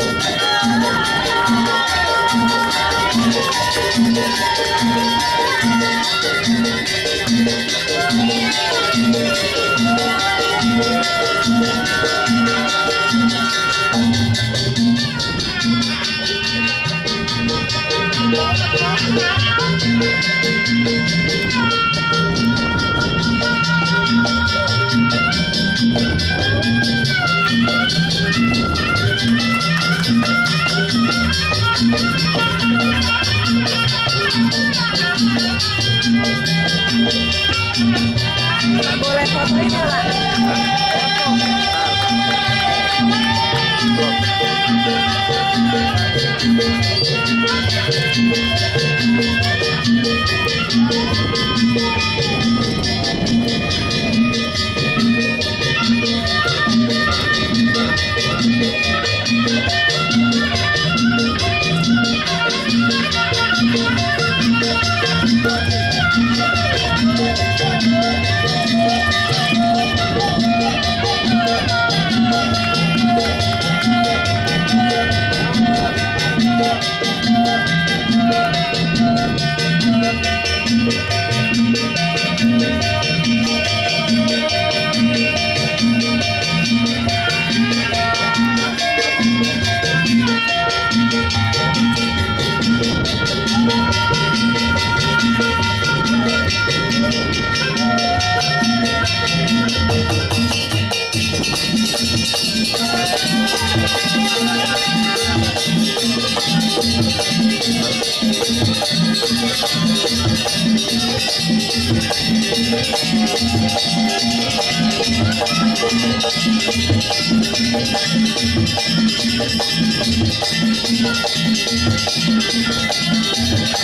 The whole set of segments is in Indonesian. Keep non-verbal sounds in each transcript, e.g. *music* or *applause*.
Thank you. Thank you. Thank you.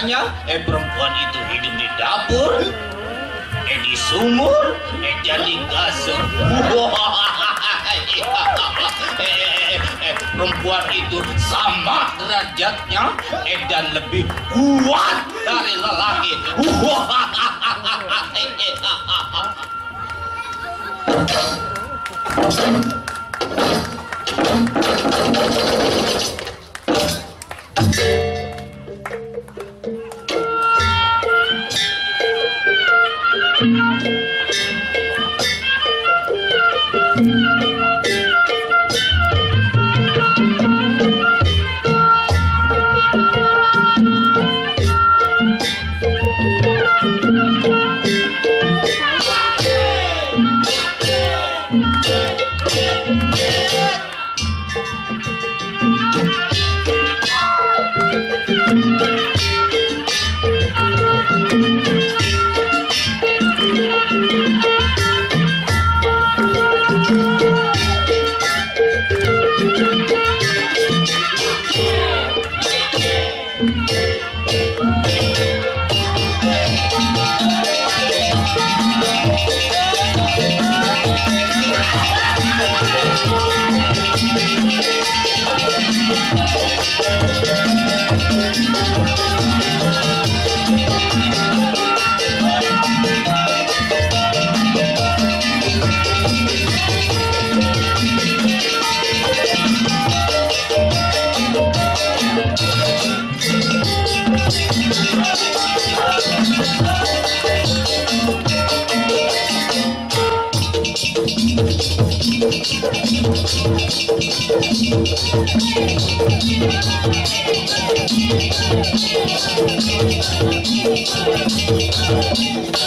Selamanya eh perempuan itu hidup di dapur eh di sumur eh jadi kasur *laughs* eh, eh, eh, perempuan itu sama derajatnya eh dan lebih kuat dari lelaki. Thank *laughs* Thank you. Thank you.